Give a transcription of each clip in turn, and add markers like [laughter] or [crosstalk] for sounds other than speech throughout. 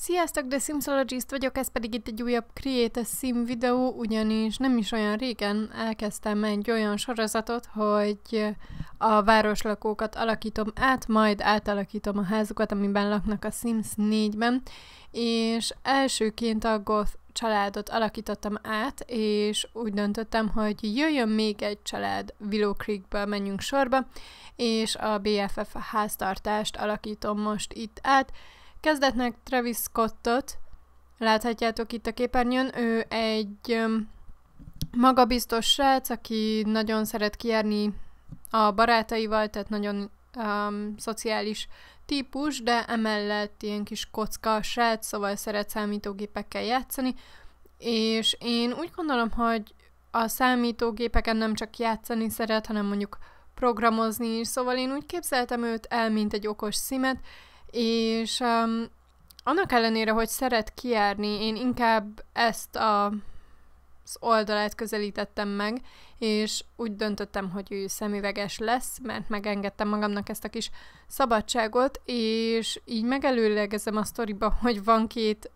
Sziasztok, The Simsologist vagyok, ez pedig itt egy újabb Create a Sim videó, ugyanis nem is olyan régen elkezdtem egy olyan sorozatot, hogy a városlakókat alakítom át, majd átalakítom a házukat, amiben laknak a Sims 4-ben, és elsőként a Goth családot alakítottam át, és úgy döntöttem, hogy jöjjön még egy család Willow Creekből, menjünk sorba, és a BFF háztartást alakítom most itt át, Kezdetnek Travis Scottot, láthatjátok itt a képernyőn, ő egy magabiztos srác, aki nagyon szeret kijárni a barátaival, tehát nagyon um, szociális típus, de emellett ilyen kis kocka srác, szóval szeret számítógépekkel játszani, és én úgy gondolom, hogy a számítógépeken nem csak játszani szeret, hanem mondjuk programozni is, szóval én úgy képzeltem őt el, mint egy okos szimet, és um, annak ellenére, hogy szeret kiárni, én inkább ezt a, az oldalát közelítettem meg, és úgy döntöttem, hogy ő szemüveges lesz, mert megengedtem magamnak ezt a kis szabadságot, és így megelőlegezem a sztoriba, [laughs] hogy van két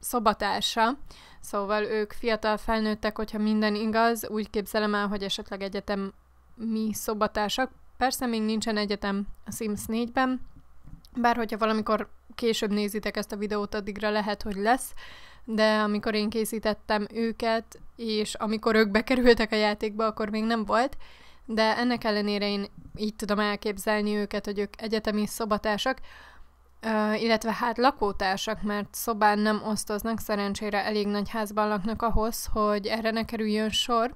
szobatársa, szóval ők fiatal felnőttek, hogyha minden igaz, úgy képzelem el, hogy esetleg egyetem mi szobatársak. Persze még nincsen egyetem a Sims 4-ben, bár hogyha valamikor később nézitek ezt a videót, addigra lehet, hogy lesz, de amikor én készítettem őket, és amikor ők bekerültek a játékba, akkor még nem volt, de ennek ellenére én így tudom elképzelni őket, hogy ők egyetemi szobatársak, illetve hát lakótársak, mert szobán nem osztoznak, szerencsére elég nagy házban laknak ahhoz, hogy erre ne kerüljön sor.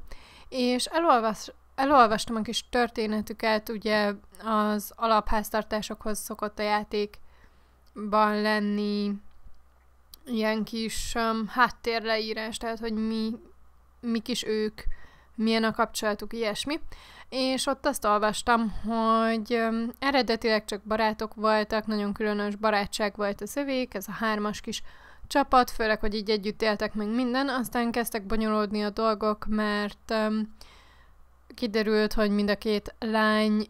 És elolvas, elolvastam a kis történetüket, ugye az alapháztartásokhoz szokott a játékban lenni ilyen kis um, háttérleírás, tehát hogy mi, mik is ők, milyen a kapcsolatuk, ilyesmi. És ott azt olvastam, hogy um, eredetileg csak barátok voltak, nagyon különös barátság volt a szövék, ez a hármas kis csapat, főleg, hogy így együtt éltek meg minden, aztán kezdtek bonyolódni a dolgok, mert um, kiderült, hogy mind a két lány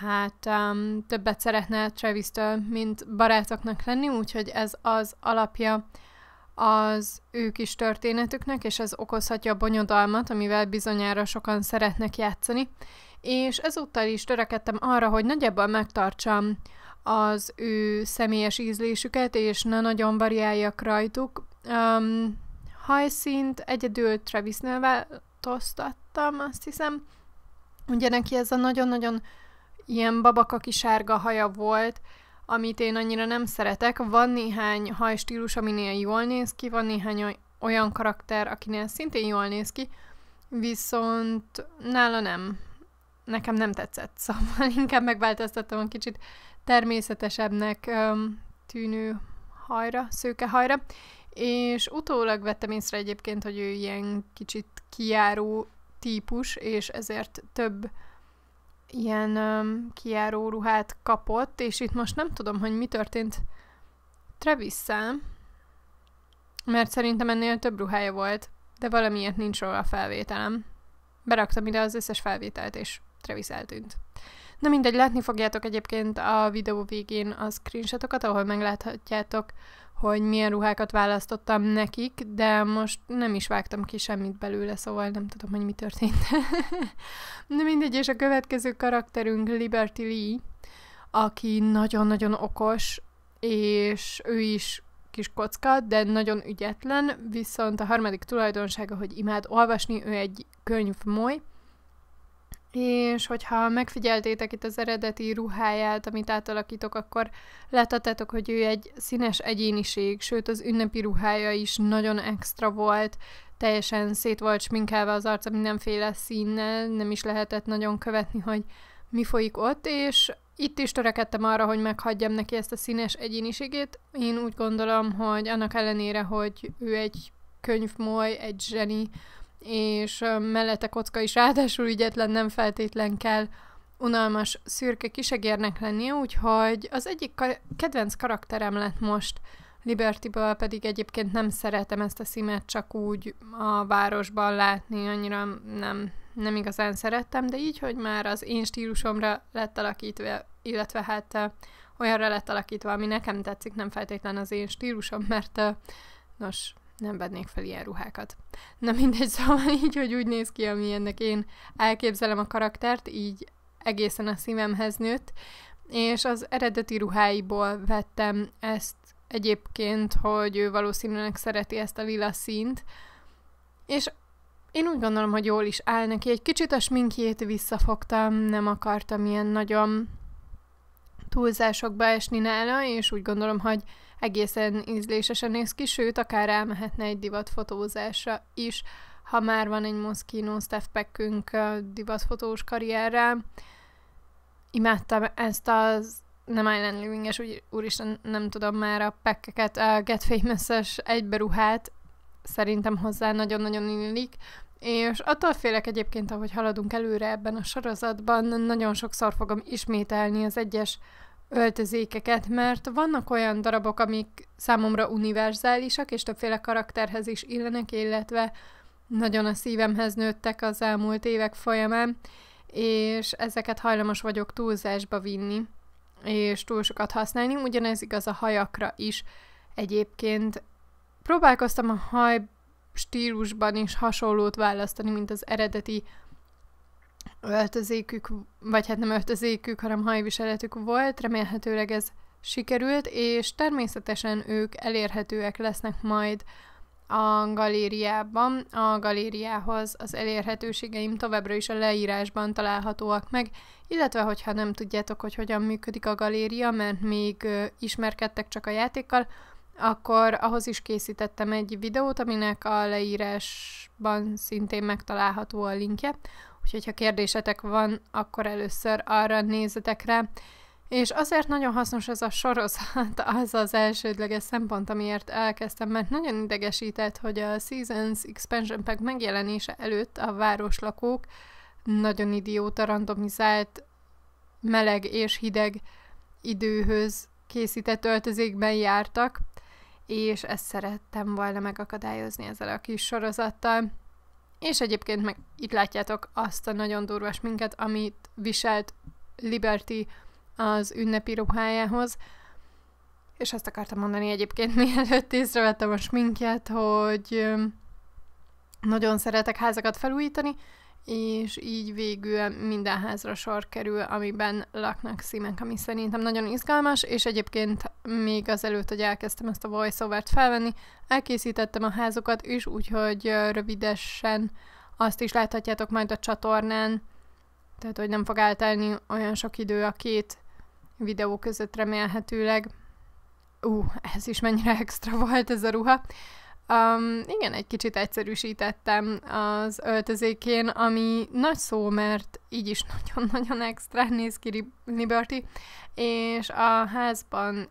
hát um, többet szeretne Travis-től, mint barátoknak lenni, úgyhogy ez az alapja az ő kis történetüknek, és ez okozhatja a bonyodalmat, amivel bizonyára sokan szeretnek játszani. És ezúttal is törekedtem arra, hogy nagyjából megtartsam az ő személyes ízlésüket, és ne nagyon variáljak rajtuk. Um, hajszínt egyedül Travisnél változtattam, azt hiszem. Ugye neki ez a nagyon-nagyon ilyen babakaki sárga haja volt, amit én annyira nem szeretek. Van néhány hajstílus, aminél jól néz ki, van néhány olyan karakter, akinél szintén jól néz ki, viszont nála nem. Nekem nem tetszett, [laughs] szóval inkább megváltoztattam a kicsit természetesebbnek tűnő hajra, szőke hajra, és utólag vettem észre egyébként, hogy ő ilyen kicsit kijáró típus, és ezért több ilyen um, kijáró ruhát kapott, és itt most nem tudom, hogy mi történt travis mert szerintem ennél több ruhája volt, de valamiért nincs róla a felvételem. Beraktam ide az összes felvételt, és Travis eltűnt. Na mindegy, látni fogjátok egyébként a videó végén a screenshotokat, ahol megláthatjátok hogy milyen ruhákat választottam nekik, de most nem is vágtam ki semmit belőle, szóval nem tudom, hogy mi történt. [laughs] de mindegy, és a következő karakterünk Liberty Lee, aki nagyon-nagyon okos, és ő is kis kocka, de nagyon ügyetlen, viszont a harmadik tulajdonsága, hogy imád olvasni, ő egy könyvmoly, és hogyha megfigyeltétek itt az eredeti ruháját, amit átalakítok, akkor láthatjátok, hogy ő egy színes egyéniség, sőt az ünnepi ruhája is nagyon extra volt, teljesen szét volt sminkelve az arca mindenféle színnel, nem is lehetett nagyon követni, hogy mi folyik ott, és itt is törekedtem arra, hogy meghagyjam neki ezt a színes egyéniségét. Én úgy gondolom, hogy annak ellenére, hogy ő egy könyvmoly, egy zseni, és mellette kocka is ráadásul ügyetlen, nem feltétlen kell unalmas szürke kisegérnek lennie, úgyhogy az egyik ka- kedvenc karakterem lett most. Libertyből, pedig egyébként nem szeretem ezt a szímet csak úgy a városban látni, annyira nem, nem igazán szerettem, de így, hogy már az én stílusomra lett alakítva, illetve hát olyanra lett alakítva, ami nekem tetszik, nem feltétlen az én stílusom, mert nos, nem vednék fel ilyen ruhákat. Na mindegy, [laughs] szóval így, hogy úgy néz ki, ami ennek én elképzelem a karaktert, így egészen a szívemhez nőtt, és az eredeti ruháiból vettem ezt egyébként, hogy ő valószínűleg szereti ezt a lila színt, és én úgy gondolom, hogy jól is áll neki. Egy kicsit a sminkjét visszafogtam, nem akartam ilyen nagyon túlzásokba esni nála, és úgy gondolom, hogy egészen ízlésesen néz ki, sőt, akár elmehetne egy divatfotózásra is, ha már van egy Moschino Packünk divatfotós karrierre. Imádtam ezt az nem Island Living-es, úgy, úristen, nem tudom már a pekkeket, a Get Famous-es egyberuhát, szerintem hozzá nagyon-nagyon illik, és attól félek egyébként, ahogy haladunk előre ebben a sorozatban, nagyon sokszor fogom ismételni az egyes öltözékeket, mert vannak olyan darabok, amik számomra univerzálisak, és többféle karakterhez is illenek, illetve nagyon a szívemhez nőttek az elmúlt évek folyamán, és ezeket hajlamos vagyok túlzásba vinni, és túl sokat használni. Ugyanez igaz a hajakra is. Egyébként próbálkoztam a haj stílusban is hasonlót választani, mint az eredeti öltözékük, vagy hát nem öltözékük, hanem hajviseletük volt, remélhetőleg ez sikerült, és természetesen ők elérhetőek lesznek majd a galériában. A galériához az elérhetőségeim továbbra is a leírásban találhatóak meg, illetve hogyha nem tudjátok, hogy hogyan működik a galéria, mert még ismerkedtek csak a játékkal, akkor ahhoz is készítettem egy videót, aminek a leírásban szintén megtalálható a linkje, úgyhogy ha kérdésetek van, akkor először arra nézzetek rá. És azért nagyon hasznos ez a sorozat, [laughs] az az elsődleges szempont, amiért elkezdtem, mert nagyon idegesített, hogy a Seasons Expansion Pack megjelenése előtt a városlakók nagyon idióta randomizált meleg és hideg időhöz készített öltözékben jártak, és ezt szerettem volna megakadályozni ezzel a kis sorozattal. És egyébként meg itt látjátok azt a nagyon durvas minket, amit viselt Liberty az ünnepi ruhájához. És azt akartam mondani egyébként, [laughs] mielőtt észrevettem a sminkjet, hogy nagyon szeretek házakat felújítani, és így végül minden házra sor kerül, amiben laknak szímek, ami szerintem nagyon izgalmas, és egyébként még azelőtt, hogy elkezdtem ezt a voiceover-t felvenni, elkészítettem a házokat is, úgyhogy rövidesen azt is láthatjátok majd a csatornán, tehát hogy nem fog eltelni olyan sok idő a két videó között remélhetőleg. Ú, ez is mennyire [laughs] extra volt ez a ruha. Um, igen, egy kicsit egyszerűsítettem az öltözékén, ami nagy szó, mert így is [laughs] nagyon-nagyon extra néz ki Liberty, és a házban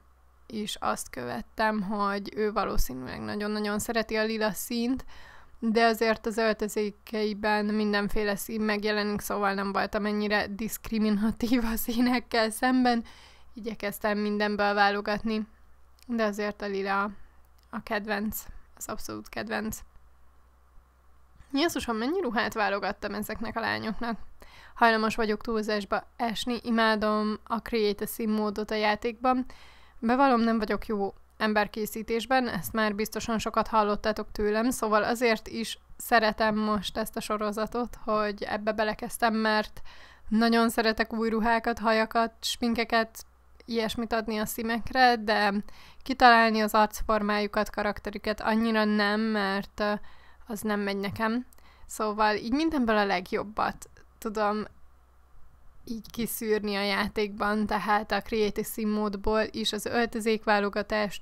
is azt követtem, hogy ő valószínűleg nagyon-nagyon szereti a lila színt, de azért az öltözékeiben mindenféle szín megjelenik, szóval nem voltam ennyire diszkriminatív a színekkel szemben, igyekeztem mindenből válogatni, de azért a lila a kedvenc az abszolút kedvenc. Jézusom, mennyi ruhát válogattam ezeknek a lányoknak? Hajlamos vagyok túlzásba esni, imádom a Create a módot a játékban. Bevallom, nem vagyok jó emberkészítésben, ezt már biztosan sokat hallottátok tőlem, szóval azért is szeretem most ezt a sorozatot, hogy ebbe belekezdtem, mert nagyon szeretek új ruhákat, hajakat, sminkeket, ilyesmit adni a szimekre, de kitalálni az arcformájukat, karakterüket annyira nem, mert az nem megy nekem. Szóval így mindenből a legjobbat tudom így kiszűrni a játékban, tehát a Creative Sim módból is az öltözékválogatást,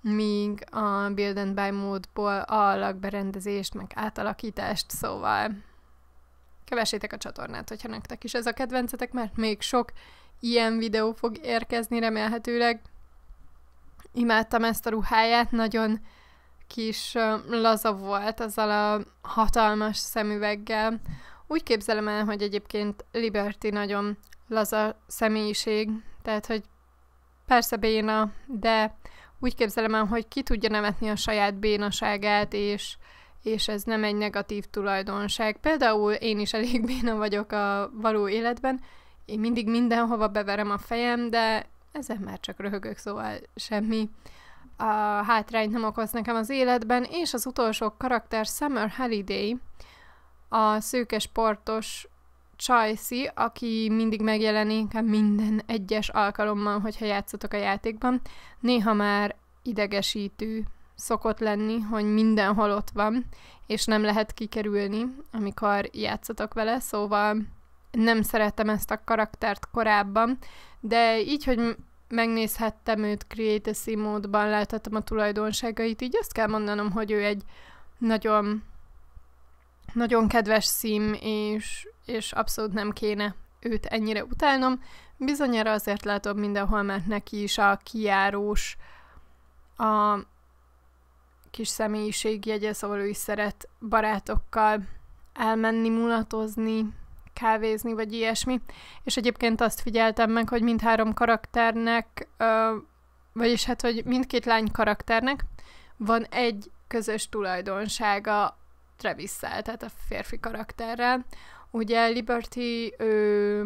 míg a Build and Buy módból a lakberendezést, meg átalakítást, szóval kövessétek a csatornát, hogyha nektek is ez a kedvencetek, mert még sok ilyen videó fog érkezni remélhetőleg. Imádtam ezt a ruháját, nagyon kis laza volt azzal a hatalmas szemüveggel. Úgy képzelem el, hogy egyébként Liberty nagyon laza személyiség, tehát hogy persze béna, de úgy képzelem el, hogy ki tudja nevetni a saját bénaságát, és, és ez nem egy negatív tulajdonság. Például én is elég béna vagyok a való életben, én mindig mindenhova beverem a fejem, de ezen már csak röhögök, szóval semmi a hátrányt nem okoz nekem az életben, és az utolsó karakter Summer Holiday, a szőke sportos Chelsea, aki mindig megjelenik minden egyes alkalommal, hogyha játszotok a játékban. Néha már idegesítő szokott lenni, hogy mindenhol ott van, és nem lehet kikerülni, amikor játszotok vele, szóval nem szerettem ezt a karaktert korábban, de így, hogy megnézhettem őt Creative módban, láthattam a tulajdonságait, így azt kell mondanom, hogy ő egy nagyon nagyon kedves szím, és, és abszolút nem kéne őt ennyire utálnom. Bizonyára azért látom mindenhol, mert neki is a kiárós, a kis személyiségjegye, szóval ő is szeret barátokkal elmenni, mulatozni, kávézni, vagy ilyesmi. És egyébként azt figyeltem meg, hogy mindhárom karakternek, vagyis hát, hogy mindkét lány karakternek van egy közös tulajdonsága travis tehát a férfi karakterrel. Ugye Liberty ő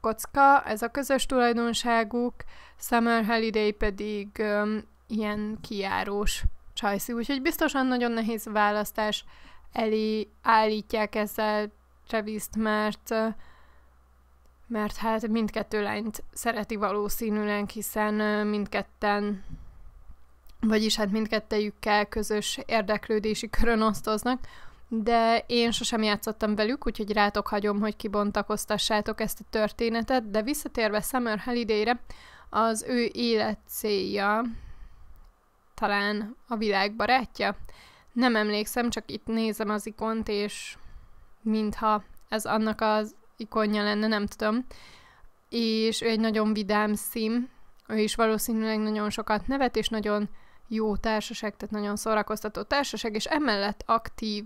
kocka, ez a közös tulajdonságuk, Summer Holiday pedig ö, ilyen kiárós csajszi, úgyhogy biztosan nagyon nehéz választás elé állítják ezzel Travis-t, mert mert hát mindkettő lányt szereti valószínűleg, hiszen mindketten vagyis hát mindkettejükkel közös érdeklődési körön osztoznak, de én sosem játszottam velük, úgyhogy rátok hagyom, hogy kibontakoztassátok ezt a történetet, de visszatérve Summer Holiday-re, az ő élet célja talán a világ barátja. Nem emlékszem, csak itt nézem az ikont, és mintha ez annak az ikonja lenne, nem tudom. És ő egy nagyon vidám szím, ő is valószínűleg nagyon sokat nevet, és nagyon jó társaság, tehát nagyon szórakoztató társaság, és emellett aktív,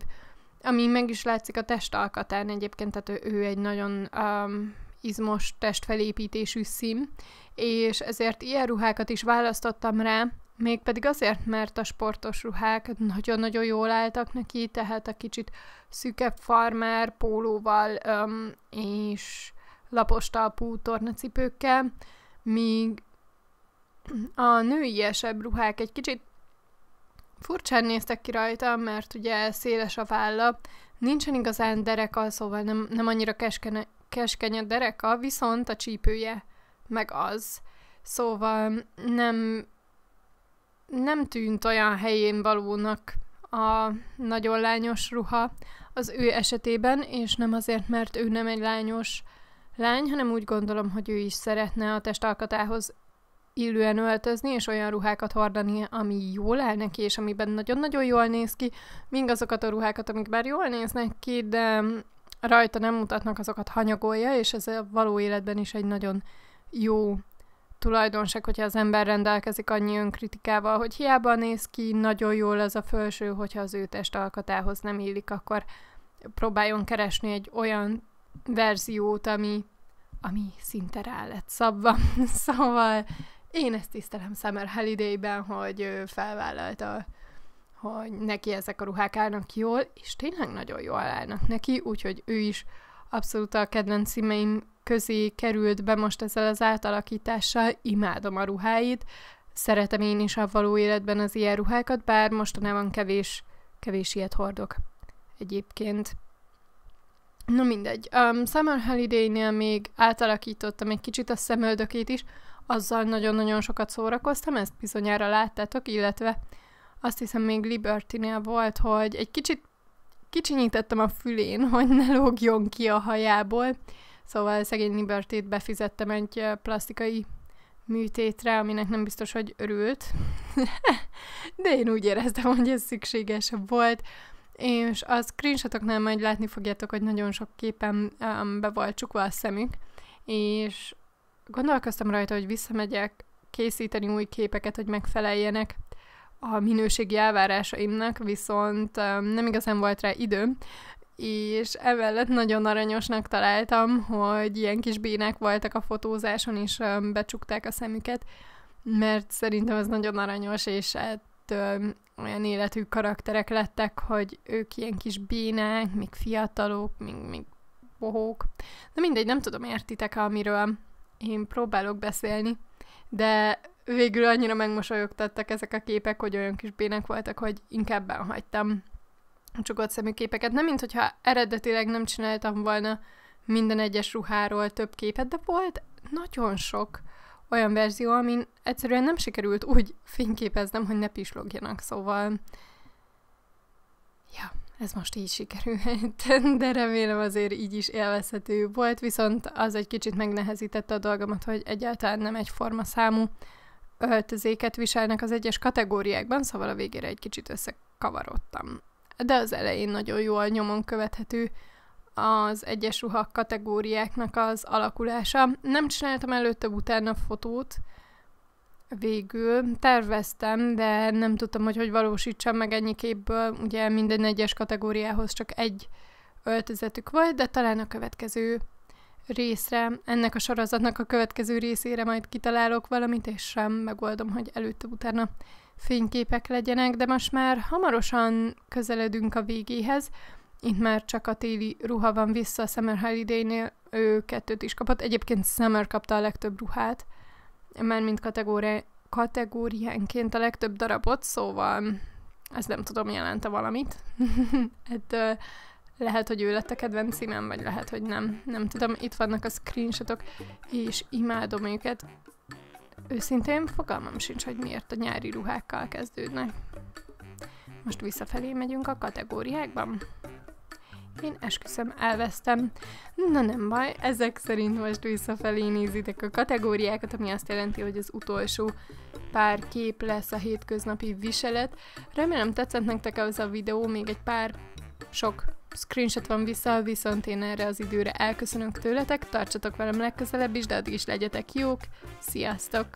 ami meg is látszik a testalkatán egyébként, tehát ő, ő egy nagyon um, izmos testfelépítésű szím, és ezért ilyen ruhákat is választottam rá, Mégpedig azért, mert a sportos ruhák nagyon-nagyon jól álltak neki, tehát a kicsit szűkebb farmer pólóval um, és lapos talpú tornacipőkkel, míg a nőiesebb ruhák egy kicsit furcsán néztek ki rajta, mert ugye széles a válla, nincsen igazán dereka, szóval nem, nem annyira keskene, keskeny a dereka, viszont a csípője meg az. Szóval nem nem tűnt olyan helyén valónak a nagyon lányos ruha az ő esetében, és nem azért, mert ő nem egy lányos lány, hanem úgy gondolom, hogy ő is szeretne a testalkatához illően öltözni, és olyan ruhákat hordani, ami jól áll neki, és amiben nagyon-nagyon jól néz ki, míg azokat a ruhákat, amik bár jól néznek ki, de rajta nem mutatnak, azokat hanyagolja, és ez a való életben is egy nagyon jó tulajdonság, hogyha az ember rendelkezik annyi önkritikával, hogy hiába néz ki nagyon jól ez a felső, hogyha az ő testalkatához nem illik, akkor próbáljon keresni egy olyan verziót, ami, ami szinte rá lett szabva. [laughs] szóval én ezt tisztelem Summer Holiday-ben, hogy felvállalta, hogy neki ezek a ruhák állnak jól, és tényleg nagyon jól állnak neki, úgyhogy ő is abszolút a kedvenc színeim közé került be most ezzel az átalakítással, imádom a ruháit, szeretem én is a való életben az ilyen ruhákat, bár mostanában kevés, kevés ilyet hordok egyébként. Na mindegy. Um, Summer Holiday-nél még átalakítottam egy kicsit a szemöldökét is, azzal nagyon-nagyon sokat szórakoztam, ezt bizonyára láttátok, illetve azt hiszem még Liberty-nél volt, hogy egy kicsit kicsinyítettem a fülén, hogy ne lógjon ki a hajából, Szóval szegény Libertét befizettem egy plastikai műtétre, aminek nem biztos, hogy örült. [laughs] De én úgy éreztem, hogy ez szükséges volt. És a screenshotoknál majd látni fogjátok, hogy nagyon sok képen um, be volt csukva a szemük, és gondolkoztam rajta, hogy visszamegyek készíteni új képeket, hogy megfeleljenek a minőségi elvárásaimnak, viszont um, nem igazán volt rá időm, és emellett nagyon aranyosnak találtam, hogy ilyen kis bénák voltak a fotózáson, és becsukták a szemüket, mert szerintem ez nagyon aranyos, és ettől olyan életű karakterek lettek, hogy ők ilyen kis bénák, még fiatalok, még, még bohók. De mindegy, nem tudom, értitek, amiről én próbálok beszélni, de végül annyira megmosolyogtattak ezek a képek, hogy olyan kis bének voltak, hogy inkább hagytam csukott szemű képeket. Nem, mint hogyha eredetileg nem csináltam volna minden egyes ruháról több képet, de volt nagyon sok olyan verzió, amin egyszerűen nem sikerült úgy fényképeznem, hogy ne pislogjanak, szóval ja, ez most így sikerült, [laughs] de remélem azért így is élvezhető volt, viszont az egy kicsit megnehezítette a dolgomat, hogy egyáltalán nem egyforma számú öltözéket viselnek az egyes kategóriákban, szóval a végére egy kicsit összekavarodtam. De az elején nagyon jól nyomon követhető az egyes ruhak kategóriáknak az alakulása. Nem csináltam előtte utána fotót, végül terveztem, de nem tudtam, hogy hogy valósítsam meg ennyi képből. Ugye minden egyes kategóriához csak egy öltözetük volt, de talán a következő részre, ennek a sorozatnak a következő részére majd kitalálok valamit, és sem megoldom, hogy előtte-utána fényképek legyenek, de most már hamarosan közeledünk a végéhez. Itt már csak a téli ruha van vissza a Summer Holiday-nél, ő kettőt is kapott. Egyébként Summer kapta a legtöbb ruhát, már mint kategóri- kategóriánként a legtöbb darabot, szóval ez nem tudom, jelente valamit. [laughs] hát, lehet, hogy ő lett a kedvenc színem, vagy lehet, hogy nem. Nem tudom, itt vannak a screenshotok, és imádom őket. Őszintén fogalmam sincs, hogy miért a nyári ruhákkal kezdődnek. Most visszafelé megyünk a kategóriákban. Én esküszöm, elvesztem. Na nem baj, ezek szerint most visszafelé nézitek a kategóriákat, ami azt jelenti, hogy az utolsó pár kép lesz a hétköznapi viselet. Remélem tetszett nektek ez a videó, még egy pár sok screenshot van vissza, viszont én erre az időre elköszönök tőletek, tartsatok velem legközelebb is, de addig is legyetek jók, sziasztok!